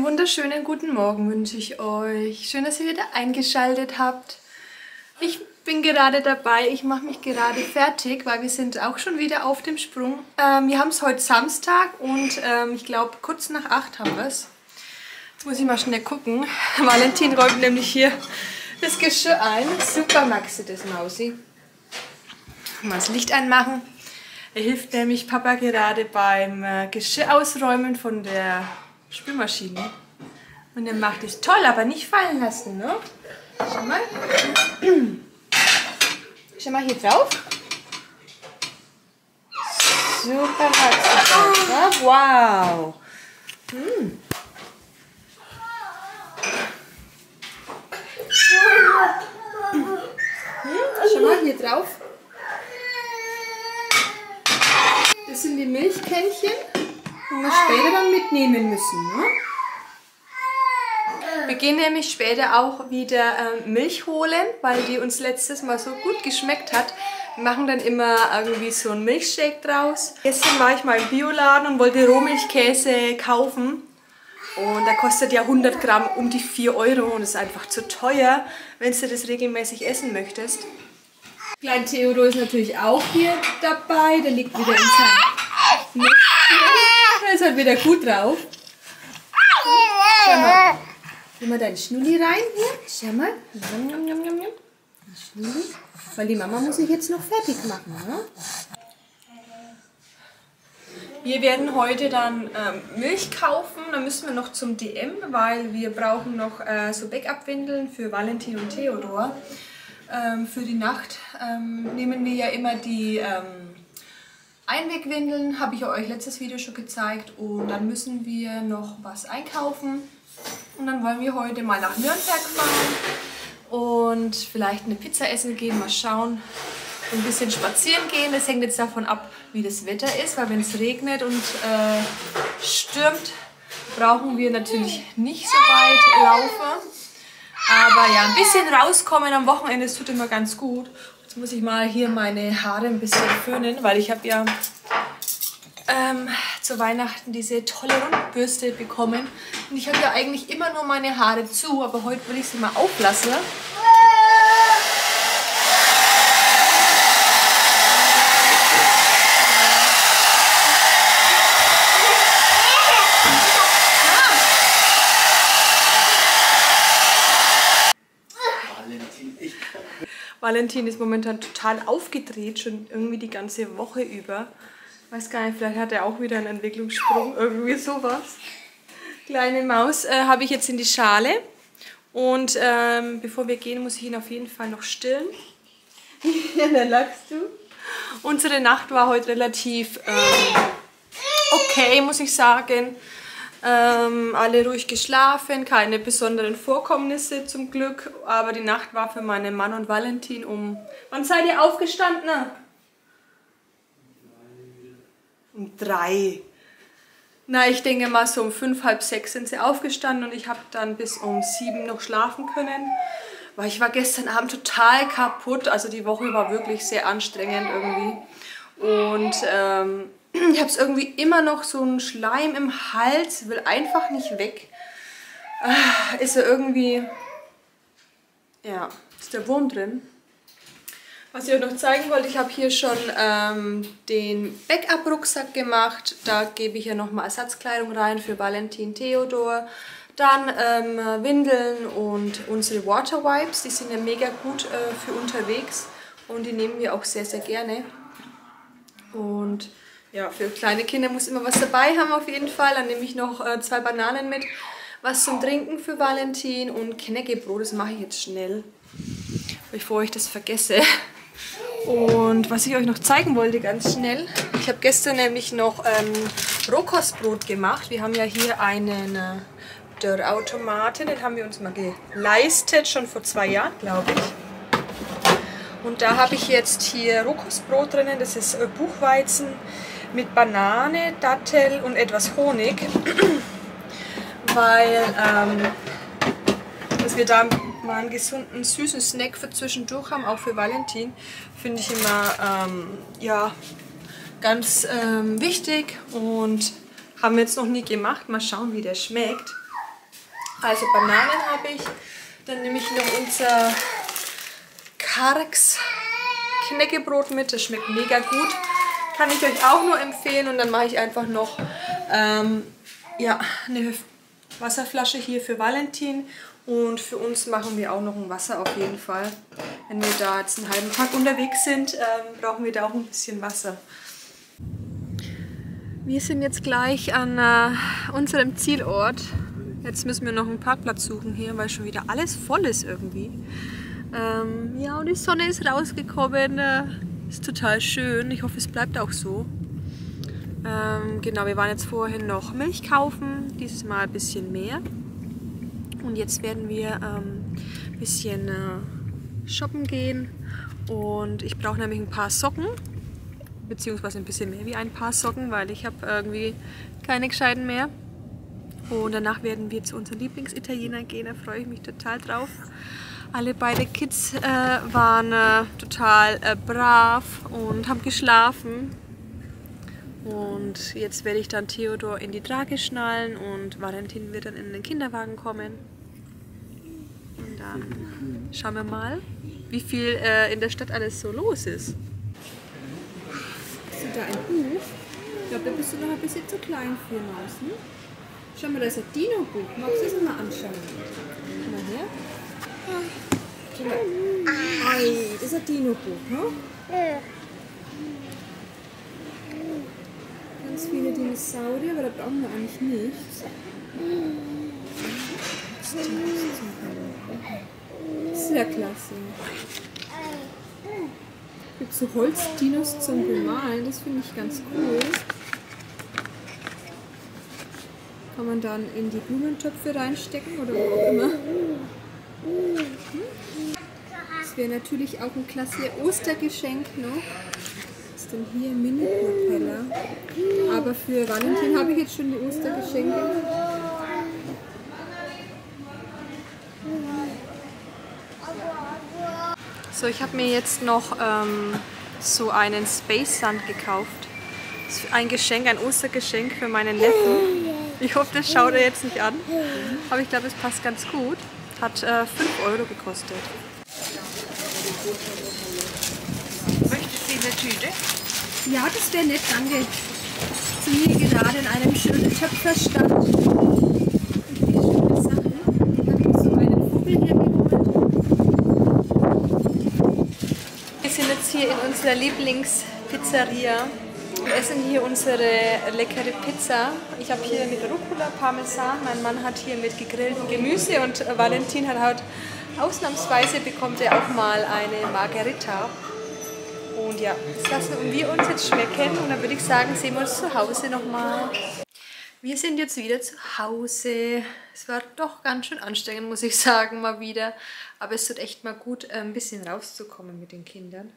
einen wunderschönen guten Morgen wünsche ich euch. Schön, dass ihr wieder eingeschaltet habt. Ich bin gerade dabei, ich mache mich gerade fertig, weil wir sind auch schon wieder auf dem Sprung. Ähm, wir haben es heute Samstag und ähm, ich glaube kurz nach 8 haben wir es. Jetzt muss ich mal schnell gucken. Valentin räumt nämlich hier das Geschirr ein. Super Maxi, das Mausi. Mal das Licht anmachen. Er hilft nämlich Papa gerade beim äh, Geschirr ausräumen von der Spülmaschine. Und er macht es toll, aber nicht fallen lassen, ne? Schau mal. Schau mal hier drauf. Super Maxi, ne? Wow. Hm. Schau mal hier drauf. Das sind die Milchkännchen, die wir mitnehmen müssen. Ne? Wir gehen nämlich später auch wieder ähm, Milch holen, weil die uns letztes Mal so gut geschmeckt hat. Wir machen dann immer irgendwie so einen Milchshake draus. Gestern war ich mal im Bioladen und wollte Rohmilchkäse kaufen. Und da kostet ja 100 Gramm um die 4 Euro und ist einfach zu teuer, wenn du das regelmäßig essen möchtest. Klein Theodor ist natürlich auch hier dabei. Der liegt wieder in seinem Nestchen. Der ist halt wieder gut drauf. Schau mal. Nimm mal deinen Schnulli rein hier. Schau mal. Njam, njam, njam. Schnulli. Weil die Mama muss sich jetzt noch fertig machen. Ne? Wir werden heute dann ähm, Milch kaufen. Dann müssen wir noch zum DM, weil wir brauchen noch äh, so Backup-Windeln für Valentin und Theodor. Ähm, für die Nacht ähm, nehmen wir ja immer die ähm, Einwegwindeln, habe ich euch letztes Video schon gezeigt. Und dann müssen wir noch was einkaufen. Und dann wollen wir heute mal nach Nürnberg fahren und vielleicht eine Pizza essen gehen, mal schauen. Ein bisschen spazieren gehen. Das hängt jetzt davon ab, wie das Wetter ist, weil wenn es regnet und äh, stürmt, brauchen wir natürlich nicht so weit laufen. Aber ja, ein bisschen rauskommen am Wochenende, das tut immer ganz gut. Jetzt muss ich mal hier meine Haare ein bisschen föhnen, weil ich habe ja ähm, zu Weihnachten diese tolle Rundbürste bekommen. Und ich habe ja eigentlich immer nur meine Haare zu, aber heute will ich sie mal auflassen. Valentin ist momentan total aufgedreht, schon irgendwie die ganze Woche über. Weiß gar nicht, vielleicht hat er auch wieder einen Entwicklungssprung, irgendwie sowas. Kleine Maus äh, habe ich jetzt in die Schale. Und ähm, bevor wir gehen, muss ich ihn auf jeden Fall noch stillen. ja, da lachst du. Unsere Nacht war heute relativ ähm, okay, muss ich sagen. Ähm, alle ruhig geschlafen, keine besonderen Vorkommnisse zum Glück. Aber die Nacht war für meinen Mann und Valentin um... Wann seid ihr aufgestanden? Um drei. Na, ich denke mal so um fünf, halb sechs sind sie aufgestanden und ich habe dann bis um sieben noch schlafen können. Weil ich war gestern Abend total kaputt. Also die Woche war wirklich sehr anstrengend irgendwie. Und ähm, ich habe es irgendwie immer noch so einen Schleim im Hals, will einfach nicht weg. Ah, ist er irgendwie, ja, ist der Wurm drin. Was ich euch noch zeigen wollte, ich habe hier schon ähm, den Backup-Rucksack gemacht. Da gebe ich ja nochmal Ersatzkleidung rein für Valentin Theodor. Dann ähm, Windeln und unsere Water Wipes. Die sind ja mega gut äh, für unterwegs und die nehmen wir auch sehr, sehr gerne. Und ja, für kleine Kinder muss immer was dabei haben auf jeden Fall. Dann nehme ich noch äh, zwei Bananen mit, was zum Trinken für Valentin und Knäckebrot. Das mache ich jetzt schnell, bevor ich das vergesse. Und was ich euch noch zeigen wollte ganz schnell, ich habe gestern nämlich noch ähm, Rohkostbrot gemacht. Wir haben ja hier einen äh, Dörrautomaten, den haben wir uns mal geleistet, schon vor zwei Jahren, glaube ich. Und da habe ich jetzt hier Rohkostbrot drinnen, das ist äh, Buchweizen mit Banane, Dattel und etwas Honig, weil ähm, dass wir da mal einen gesunden, süßen Snack für zwischendurch haben, auch für Valentin, finde ich immer ähm, ja, ganz ähm, wichtig und haben wir jetzt noch nie gemacht. Mal schauen, wie der schmeckt. Also Bananen habe ich. Dann nehme ich noch unser Karks Knäckebrot mit. Das schmeckt mega gut. Kann ich euch auch nur empfehlen. Und dann mache ich einfach noch ähm, ja, eine Wasserflasche hier für Valentin. Und für uns machen wir auch noch ein Wasser auf jeden Fall. Wenn wir da jetzt einen halben Tag unterwegs sind, ähm, brauchen wir da auch ein bisschen Wasser. Wir sind jetzt gleich an äh, unserem Zielort. Jetzt müssen wir noch einen Parkplatz suchen hier, weil schon wieder alles voll ist irgendwie. Ähm, ja, und die Sonne ist rausgekommen. Äh, ist total schön. Ich hoffe, es bleibt auch so. Ähm, genau, wir waren jetzt vorhin noch Milch kaufen. Dieses Mal ein bisschen mehr. Und jetzt werden wir ähm, ein bisschen äh, shoppen gehen. Und ich brauche nämlich ein paar Socken. Beziehungsweise ein bisschen mehr wie ein paar Socken, weil ich habe irgendwie keine gescheiten mehr. Und danach werden wir zu unserem Lieblingsitaliener gehen, da freue ich mich total drauf. Alle beide Kids äh, waren äh, total äh, brav und haben geschlafen. Und jetzt werde ich dann Theodor in die Trage schnallen und Valentin wird dann in den Kinderwagen kommen. Und dann schauen wir mal, wie viel äh, in der Stadt alles so los ist. Ist da ein Buch? Ich glaube, da bist du noch ein bisschen zu klein für Maus, ne? Schau mal, da ist ein Dino-Buch. Magst du das mal anschauen? Schau mal her. Schau mal. Ei, das ist ein Dino-Buch, ne? Ganz viele Dinosaurier, aber da brauchen wir eigentlich nichts. Das ist ja klasse. Es gibt so Holzdinos zum Bemalen, das finde ich ganz cool. Kann man dann in die Blumentöpfe reinstecken oder wo auch immer. Das wäre natürlich auch ein klasse Ostergeschenk noch. Was ist denn hier? Mini-Propeller. Aber für Valentin habe ich jetzt schon die Ostergeschenke. So, ich habe mir jetzt noch ähm, so einen Space Sand gekauft. Das ist ein Geschenk, ein Ostergeschenk für meinen Neffen. Ich hoffe, das schaut er jetzt nicht an. Aber ich glaube, es passt ganz gut. Hat äh, 5 Euro gekostet. Möchtest du eine Tüte? Ja, das wäre nett, danke. Bin hier gerade in einem schönen Töpferstand. Mir geholt. Wir sind jetzt hier in unserer Lieblingspizzeria. Wir essen hier unsere leckere Pizza. Ich habe hier mit Rucola, Parmesan. Mein Mann hat hier mit gegrilltem Gemüse und Valentin hat halt ausnahmsweise bekommt er auch mal eine Margarita. Und ja, das lassen wir uns jetzt schmecken und dann würde ich sagen, sehen wir uns zu Hause nochmal. Wir sind jetzt wieder zu Hause. Es war doch ganz schön anstrengend, muss ich sagen, mal wieder. Aber es tut echt mal gut, ein bisschen rauszukommen mit den Kindern.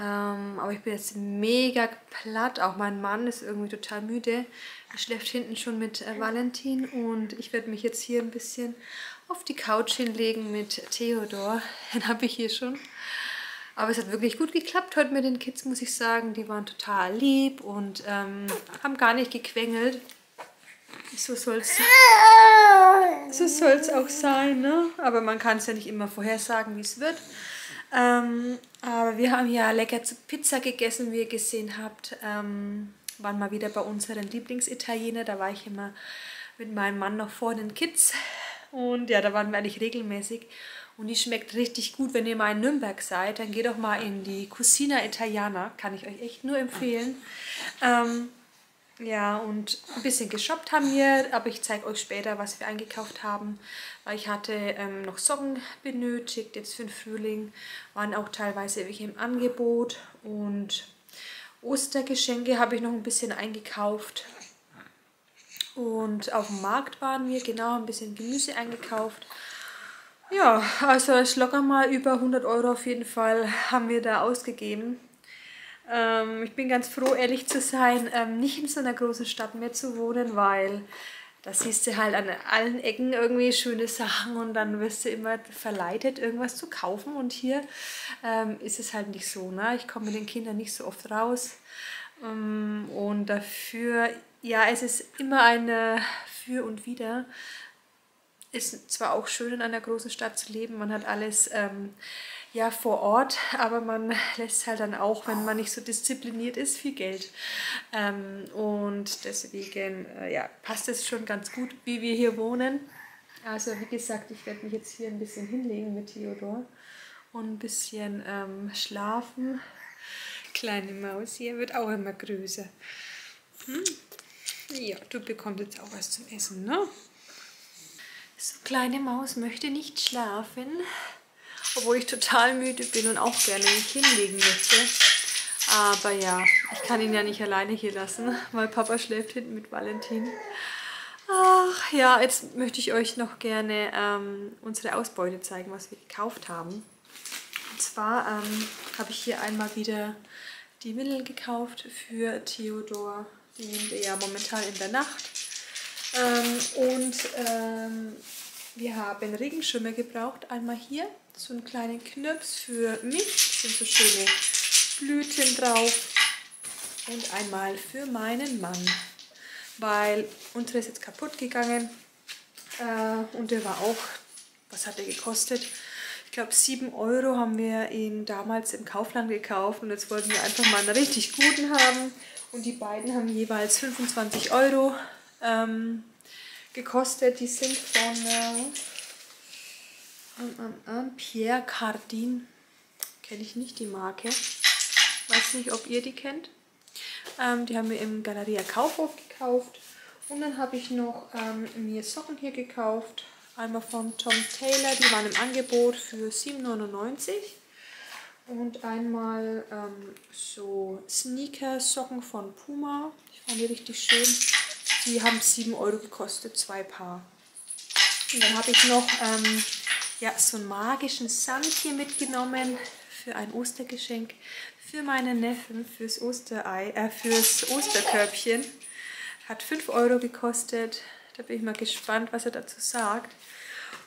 Ähm, aber ich bin jetzt mega platt. Auch mein Mann ist irgendwie total müde. Er schläft hinten schon mit äh, Valentin und ich werde mich jetzt hier ein bisschen auf die Couch hinlegen mit Theodor. Den habe ich hier schon. Aber es hat wirklich gut geklappt heute mit den Kids, muss ich sagen. Die waren total lieb und ähm, haben gar nicht gequengelt. So soll es so soll's auch sein, ne? Aber man kann es ja nicht immer vorhersagen, wie es wird. Ähm, aber wir haben ja lecker Pizza gegessen, wie ihr gesehen habt. Ähm, waren mal wieder bei unseren Lieblingsitaliener. Da war ich immer mit meinem Mann noch vor den Kids. Und ja, da waren wir eigentlich regelmäßig. Und die schmeckt richtig gut. Wenn ihr mal in Nürnberg seid, dann geht doch mal in die Cucina Italiana. Kann ich euch echt nur empfehlen. Ähm, ja, und ein bisschen geshoppt haben wir, aber ich zeige euch später, was wir eingekauft haben. Weil ich hatte ähm, noch Socken benötigt, jetzt für den Frühling. Waren auch teilweise welche im Angebot. Und Ostergeschenke habe ich noch ein bisschen eingekauft. Und auf dem Markt waren wir, genau, ein bisschen Gemüse eingekauft. Ja, also es locker mal über 100 Euro auf jeden Fall haben wir da ausgegeben. Ähm, ich bin ganz froh, ehrlich zu sein, ähm, nicht in so einer großen Stadt mehr zu wohnen, weil da siehst du halt an allen Ecken irgendwie schöne Sachen und dann wirst du immer verleitet, irgendwas zu kaufen. Und hier ähm, ist es halt nicht so. Ne? Ich komme mit den Kindern nicht so oft raus. Ähm, und dafür, ja, es ist immer eine Für und Wider. ist zwar auch schön, in einer großen Stadt zu leben, man hat alles ähm, ja vor Ort, aber man lässt halt dann auch, wenn man nicht so diszipliniert ist, viel Geld. Ähm, und deswegen äh, ja, passt es schon ganz gut, wie wir hier wohnen. Also wie gesagt, ich werde mich jetzt hier ein bisschen hinlegen mit Theodor und ein bisschen ähm, schlafen. Kleine Maus hier wird auch immer größer. Hm? Ja, du bekommst jetzt auch was zum Essen, ne? So, kleine Maus möchte nicht schlafen, obwohl ich total müde bin und auch gerne mich hinlegen möchte. Aber ja, ich kann ihn ja nicht alleine hier lassen, weil Papa schläft hinten mit Valentin. Ach ja, jetzt möchte ich euch noch gerne ähm, unsere Ausbeute zeigen, was wir gekauft haben. Und zwar ähm, habe ich hier einmal wieder die Windeln gekauft für Theodor. Die nehmen wir ja momentan in der Nacht. Ähm, und ähm, wir haben Regenschirme gebraucht. Einmal hier so einen kleinen Knirps für mich. Da sind so schöne Blüten drauf. Und einmal für meinen Mann. Weil unser ist jetzt kaputt gegangen. Äh, und der war auch, was hat der gekostet? Ich glaube 7 Euro haben wir ihn damals im Kaufland gekauft. Und jetzt wollten wir einfach mal einen richtig guten haben. Und die beiden haben jeweils 25 Euro ähm, gekostet. Die sind von äh, Pierre Cardin. Kenne ich nicht die Marke. Weiß nicht, ob ihr die kennt. Ähm, die haben wir im Galeria Kaufhof gekauft. Und dann habe ich noch ähm, mir Socken hier gekauft. Einmal von Tom Taylor, die waren im Angebot für 7,99 und einmal ähm, so Sneaker-Socken von Puma. Die fand ich richtig schön. Die haben 7 Euro gekostet, zwei Paar. Und dann habe ich noch ähm, ja, so einen magischen Sand hier mitgenommen für ein Ostergeschenk für meinen Neffen, fürs Osterei, äh, fürs Osterkörbchen. Hat 5 Euro gekostet. Da bin ich mal gespannt, was er dazu sagt.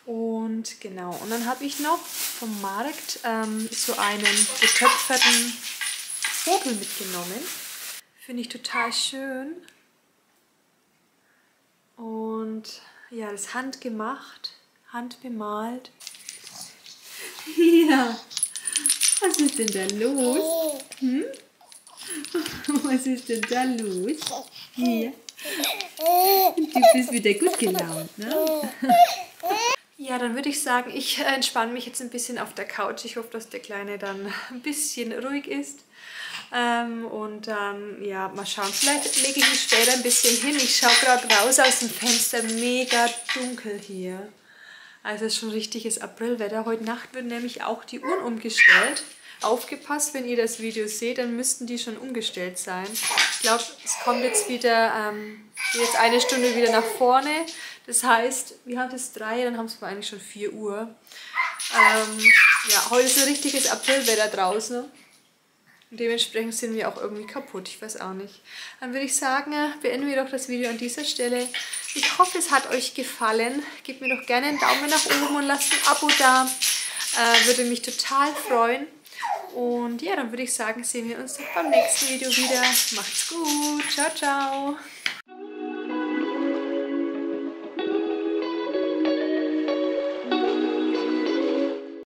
Und genau, und dann habe ich noch vom Markt ähm, so einen getöpferten Vogel mitgenommen. Finde ich total schön. Und ja, das handgemacht, handbemalt. Ja, was ist denn da los? Hm? Was ist denn da los? Hier. Du bist wieder gut gelaunt, ne? Ja, dann würde ich sagen, ich äh, entspanne mich jetzt ein bisschen auf der Couch. Ich hoffe, dass der Kleine dann ein bisschen ruhig ist. Ähm, und dann, ja, mal schauen. Vielleicht lege ich mich später ein bisschen hin. Ich schaue gerade raus aus dem Fenster. Mega dunkel hier. Also es ist schon richtiges Aprilwetter. Heute Nacht wird nämlich auch die Uhren umgestellt. Aufgepasst, wenn ihr das Video seht, dann müssten die schon umgestellt sein. Ich glaube, es kommt jetzt wieder, ähm, jetzt eine Stunde wieder nach vorne. Das heißt, wir haben es drei, dann haben es eigentlich schon 4 Uhr. Ähm, ja, heute ist ein richtiges Aprilwetter draußen. Und dementsprechend sind wir auch irgendwie kaputt. Ich weiß auch nicht. Dann würde ich sagen, beenden wir doch das Video an dieser Stelle. Ich hoffe, es hat euch gefallen. Gebt mir doch gerne einen Daumen nach oben und lasst ein Abo da. Äh, würde mich total freuen. Und ja, dann würde ich sagen, sehen wir uns beim nächsten Video wieder. Macht's gut. Ciao, ciao.